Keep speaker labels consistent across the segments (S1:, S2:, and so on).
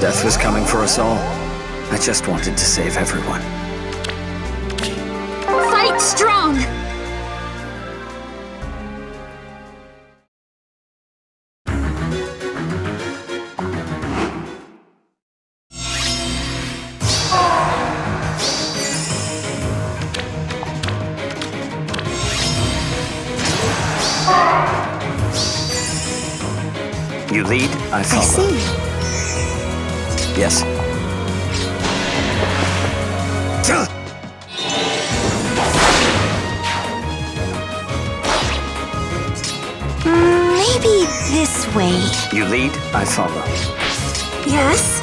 S1: Death was coming for us all. I just wanted to save everyone.
S2: Fight strong!
S1: You lead, I follow.
S2: I see.
S1: Yes.
S2: Maybe this way.
S1: You lead, I follow.
S2: Yes?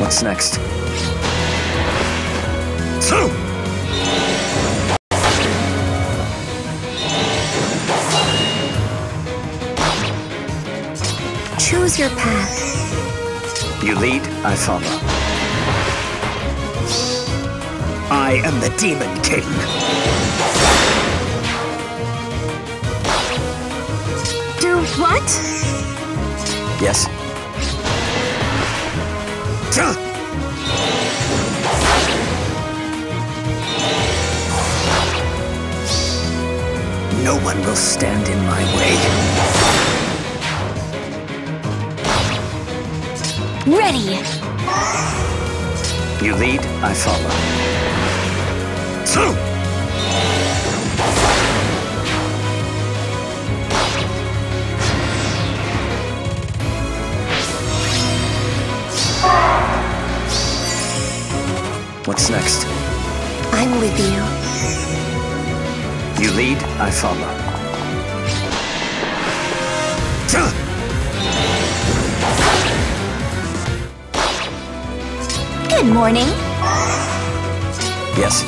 S1: What's next?
S2: Choose your path.
S1: You lead, I follow. I am the Demon King.
S2: Do what?
S1: Yes. No one will stand in my way.
S2: Ready!
S1: You lead, I follow. So! What's next?
S2: I'm with you.
S1: You lead, I follow.
S2: Good morning.
S1: Yes.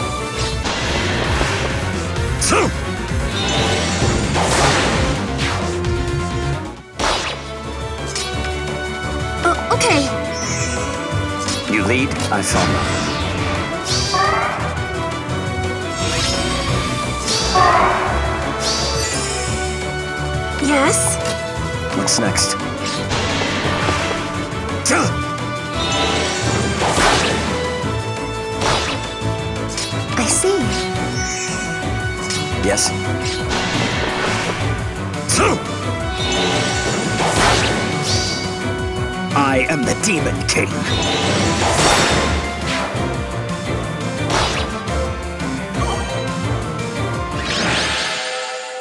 S2: Uh, okay.
S1: You lead, I follow.
S2: Yes?
S1: What's next?
S2: I see.
S1: Yes. I am the Demon King.